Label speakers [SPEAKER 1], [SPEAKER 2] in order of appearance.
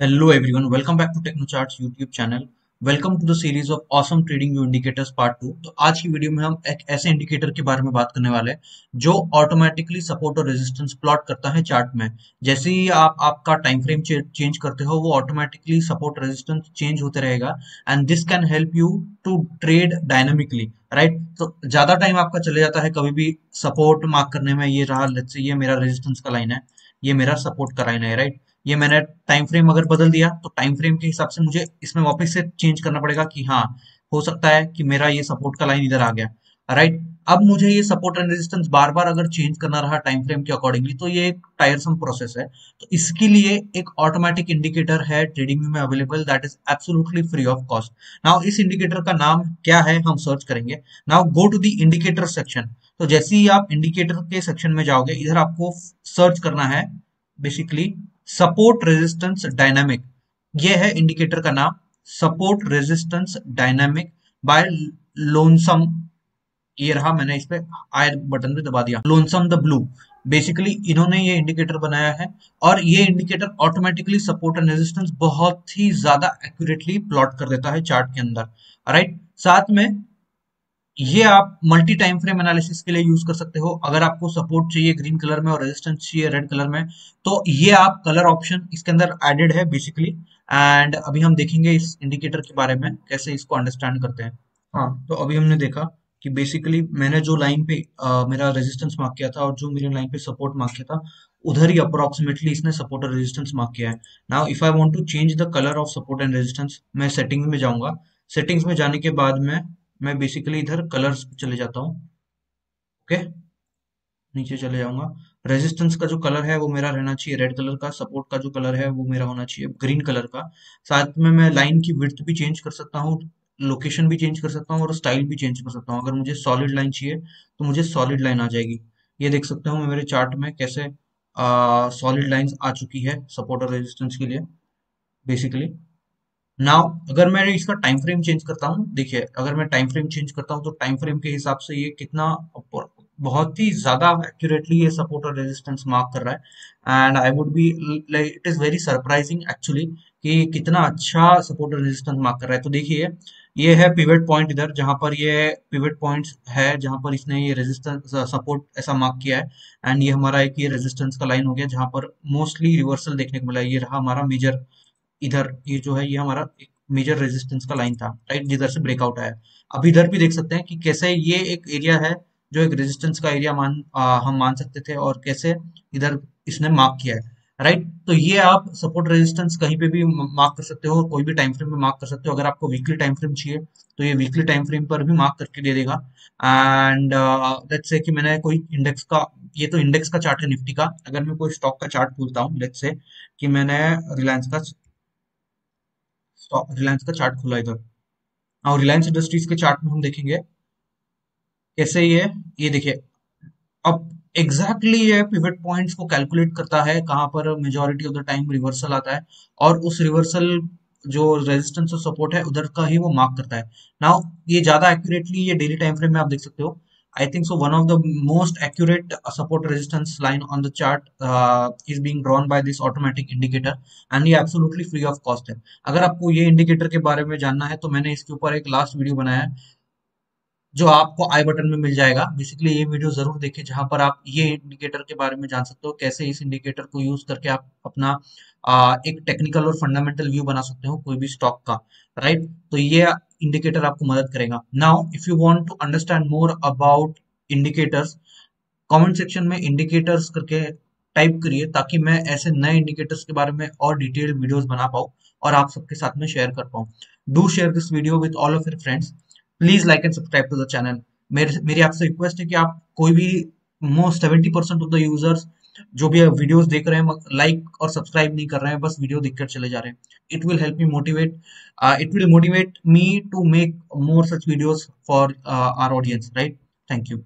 [SPEAKER 1] Hello everyone, welcome back to TechnoCharts YouTube channel. Welcome to the series of awesome TradingView indicators part two तो आज की video में हम एक ऐसे इंडिकेटर के बारे में बात करने वाले हैं जो ऑटोमेटिकली सपोर्ट और रेजिस्टेंस प्लॉट करता है चार्ट में. जैसे ही आप आपका टाइम फ्रेम चेंज करते हो वो ऑटोमेटिकली सपोर्ट रेजिस्टेंस चेंज होते रहेगा and this can help you to trade dynamically right तो ज़्यादा टाइम आपका चले जाता है कभी भी सपोर्ट मार्क करने में ये रहा ये मेरा रेजिस्टेंस का लाइन है ये मेरा सपोर्ट का लाइन है राइट ये मैंने टाइम फ्रेम अगर बदल दिया तो टाइम फ्रेम के हिसाब से मुझे इसमें वापस से चेंज करना पड़ेगा कि हाँ हो सकता है कि मेरा ये सपोर्ट का लाइन इधर आ गया। राइट अब मुझे ये सपोर्ट एंड रेजिस्टेंस बार बार अगर चेंज करना रहा टाइम फ्रेम के अकॉर्डिंगली तो ये एक टायरसम प्रोसेस है। तो इसके लिए एक ऑटोमेटिक इंडिकेटर है ट्रेडिंग में available that is absolutely free of cost now इस इंडिकेटर का नाम क्या है, हम सर्च करेंगे। Now go to the indicator section तो जैसे ही आप इंडिकेटर के सेक्शन में जाओगे, इधर आपको सर्च करना है बेसिकली सपोर्ट रेजिस्टेंस डायनामिक। ये है इंडिकेटर का नाम, support resistance dynamic by lonesome. ये रहा मैंने इस पे आई बटन पे दबा दिया। Lonesome the blue. बेसिकली इन्होंने ये इंडिकेटर बनाया है और ये indicator automatically support and resistance बहुत ही ज़्यादा एक्यूरेटली प्लॉट कर देता है चार्ट के अंदर। राइट साथ में ये आप मल्टी टाइम फ्रेम एनालिसिस के लिए यूज़ कर सकते हो। अगर आपको सपोर्ट चाहिए ग्रीन कलर में और रेजिस्टेंस चाहिए रेड कलर में तो ये आप कलर ऑप्शन इसके अंदर एडेड है बेसिकली एंड अभी हम देखेंगे इस इंडिकेटर के बारे में कैसे इसको अंडरस्टैंड करते हैं। हाँ तो अभी हमने देखा कि बेसिकली मैंने जो लाइन पे आ, मेरा रेजिस्टेंस मार्क किया था और जो मेरे लाइन पे सपोर्ट मार्क किया था उधर ही अप्रोक्सीमेटली इसने सपोर्ट और रेजिस्टेंस मार्क किया है। Now if I want to change the colour of support and resistance मैं सेटिंग में जाऊँगा। सेटिंग्स में जाने के बाद में मैं बेसिकली इधर कलर्स चले जाता हूँ। ओके नीचे चले जाऊँगा। रेजिस्टेंस का जो कलर है वो मेरा रहना चाहिए। रेड कलर का सपोर्ट का जो कलर है वो मेरा होना चाहिए। ग्रीन कलर का। साथ में मैं लाइन की विर्थ भी चेंज कर सकता हूँ लोकेशन भी चेंज कर सकता हूँ और स्टाइल भी चेंज कर सकता हूँ। अगर मुझे सॉलिड लाइन चाहिए तो मुझे सॉलिड लाइन आ जाएगी। ये देख सकते हो मेरे चार्ट में कैसे सॉलिड लाइंस आ चुकी है सपोर्ट और रेजिस्टेंस के लिए बेसिकली नाउ अगर मैं इसका टाइम फ्रेम चेंज करता हूँ, देखिए, अगर मैं टाइम फ्रेम चेंज करता हूँ तो टाइम फ्रेम के हिसाब से ये कितना बहुत ही ज़्यादा एक्यूरेटली ये सपोर्ट और रेजिस्टेंस मार्क कर रहा है। And I would be like it is very surprising actually कि कितना अच्छा सपोर्ट और रेजिस्टेंस मार्क कर रहा है। तो देखिए, ये है पिवट पॉइंट इधर, जहाँ पर ये पिवट पॉइंट्स है, जहाँ पर इसने ये रेजिस्टेंस सपोर्ट ऐसा मार्क किया है। एंड ये हमारा एक ये रेजिस्टेंस का लाइन हो गया, जहाँ पर मोस्टली रिवर्सल देखने को मिला ये रहा हमारा मेजर इधर ये जो है ये हमारा मेजर रेजिस्टेंस का लाइन था राइट जिधर से ब्रेकआउट आया। अब इधर भी देख सकते हैं कि कैसे ये एक एरिया है जो एक रेजिस्टेंस का एरिया मान आ, हम मान सकते थे और कैसे इधर इसने मार्क किया है राइट तो ये आप सपोर्ट रेजिस्टेंस कहीं पे भी मार्क कर सकते हो कोई भी टाइम फ्रेम में मार्क कर सकते हो। अगर आपको वीकली टाइम फ्रेम चाहिए तो ये वीकली टाइम फ्रेम पर भी मार्क करके दे देगा। एंड लेट्स से कि मैंने कोई इंडेक्स का ये तो इंडेक्स का चार्ट है निफ्टी का। अगर मैं कोई स्टॉक का चार्ट खोलता हूँ लेट्स से कि मैंने रिलायंस का रिलायंस का चार्ट खुला इधर। और रिलायंस इंडस्ट्रीज़ के चार्ट में हम देखेंगे। कैसे ये ये देखिए। अब एग्जैक्टली exactly ये पिवट पॉइंट्स को कैलकुलेट करता है, कहाँ पर majority of the time reversal आता है, और उस रिवर्सल जो रेजिस्टेंस और सपोर्ट है, उधर का ही वो मार्क करता है। नाउ ये ज़्यादा एक्यूरेटली ये डेली टाइम फ्रेम में आप देख सकते हो। I think so one of the most accurate uh, support resistance line on the chart uh, is being drawn by this automatic indicator. And ये absolutely free of cost है। अगर आपको ये इंडिकेटर के बारे में जानना है तो मैंने इसके ऊपर एक लास्ट वीडियो बनाया है जो आपको आई बटन में मिल जाएगा। बेसिकली ये वीडियो ज़रूर देखें जहाँ पर आप ये इंडिकेटर के बारे में जान सकते हो कैसे इस इंडिकेटर को यूज़ करके आप अपना आ, एक टेक्निकल और फंडामेंटल व्यू बना सकते हो कोई भी स्टॉक का। राइट तो ये इंडिकेटर आपको मदद करेगा। Now if you want to understand more about indicators comment section में इंडिकेटर्स करके टाइप करिए ताकि मैं ऐसे नए इंडिकेटर्स के बारे में और डिटेल्ड वीडियोस बना पाऊँ और आप सबके साथ में शेयर कर पाऊँ। Do share this video with all of your friends please like and subscribe to the channel मेरी आपसे रिक्वेस्ट है कि आप कोई भी most seventy percent of the users जो भी वीडियोस देख रहे हैं लाइक और सब्सक्राइब नहीं कर रहे हैं, बस वीडियो देखकर चले जा रहे हैं। It will help me motivate it will motivate me to make more such videos for our audience right thank you